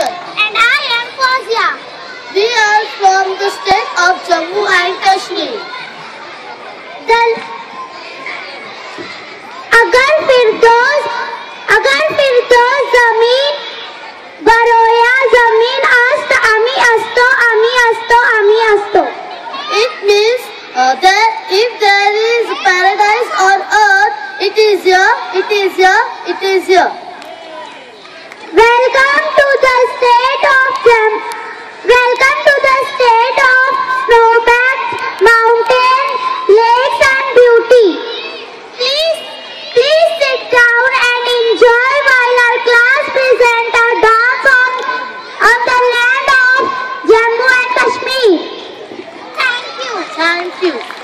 Hassan. And I am Fazia. We are from the state of Jammu and Kashmir. The agar Firdous agar फिरदौस जमीन baroya, जमीन अस्त ami asto, ami asto, ami asto. It means uh, that if there is paradise on earth, it is here, it is here, it is here. Welcome to the state of Jam. Welcome to the state of mountains, lakes and beauty. Please, please sit down and enjoy while our class the land of Thank you. Thank you.